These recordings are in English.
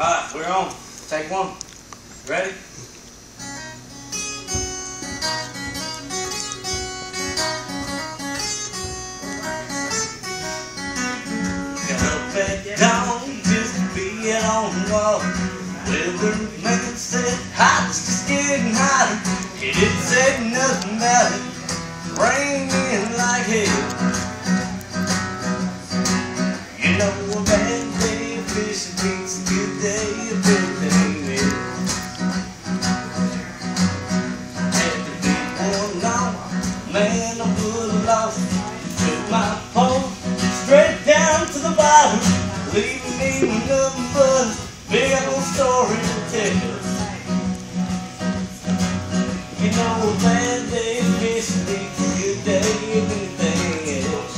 Alright, we're on. Take one. Ready? Up just to be out on the wall. Weatherman said, hot, it's just getting hotter. He didn't say nothing about it. Raining like hell. You know a bad day fishing beats man, I would have lost. Took my pole straight down to the bottom, leaving me with nothing but a big old story to tell. You know a bad day of beats a good day of anything else.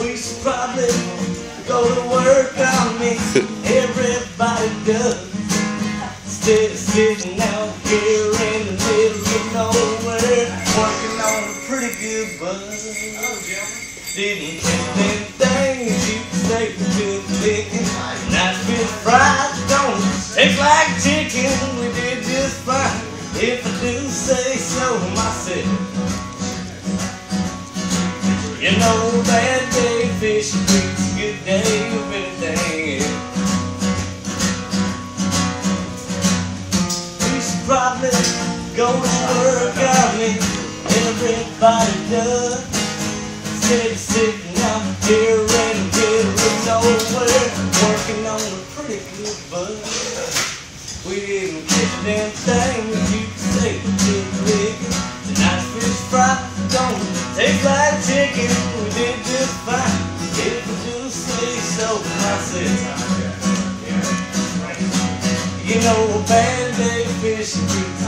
We should probably go to work on me. Everybody does. Of sitting out nowhere, working on a pretty good buzz. Didn't catch them things you say we could licking. Nice fish fries don't taste like chicken. We did just fine, if I do say so myself. You know, bad to work on me. Everybody does. Instead of sitting out here the middle of nowhere, working on a pretty good buzz. We didn't get them things you say we did. The nice fish fry don't taste like chicken. We did just fine. If I do say so myself. You know, a bad day fishing beats